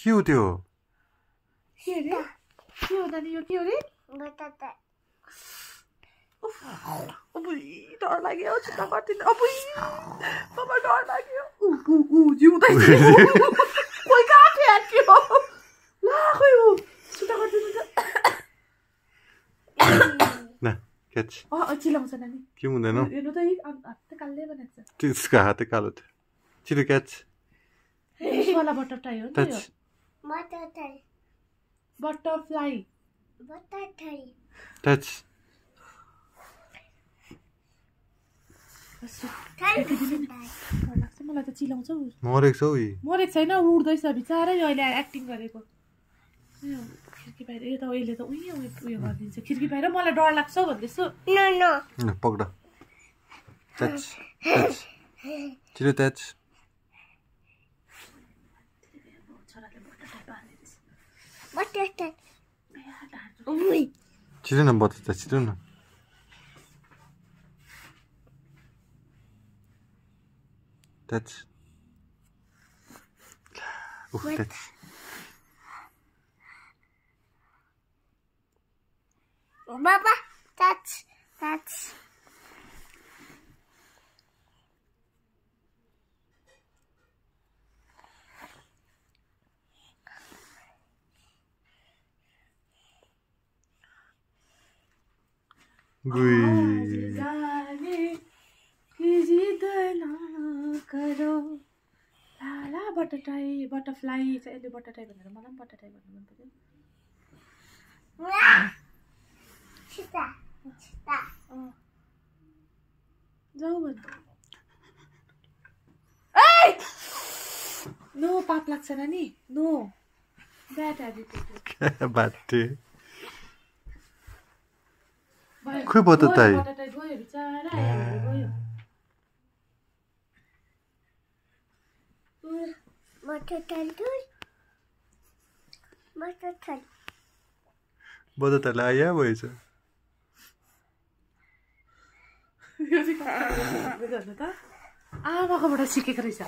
के हो त्यो के अरे के हो नानी यो के हो अरे बटाटा अबुई डर लाग्यो गरिदिनु डर लाग्यो ऊ ऊ ऊ जिउँदै थियो कोही कहाँ फ्याँक्यो ला खोइ ऊ छिटो गरिदिनु त न क्याच अँ अँ, चिलाउँछ नानी के हुँदैन हौ? हेर्नु त यी हात त कालै बनाएको छ त्यसको हातै कालो थियो छिटो क्याच वाला बटरफ्लाई हो बटाटा टच डर लाग्छ मलाई त चिलाउँछ ऊ मरेको छ मरेको छैन उड्दैछ बिचारै अहिले एक्टिङ गरेको। खिर्की बाहिर यो त अहिले त उयो उयो गरिदिन्छ। खिर्की बाहिर मलाई डर लाग्छ भन्दैछु। No no. ल, पक्र टच टच छिटो टच छोराले बटरफ्लाई पारिदिएछ बटाटा उई छिटो न बता छिटो न टच उफ टच Baba, that's that's लाला बटरफ्लाई यसले बटरफ्लाई भनेर मलाई पनि बटरफ्लाई भन्नु मन पऱ्यो जाऊ भन्। नो पाप लाग्छ नानी। नो। बाटे। खोइ. Batatal. बदताले आइया भएछ यो चाहिँ कहाँ त आमाकोबाट सिकेको रहेछ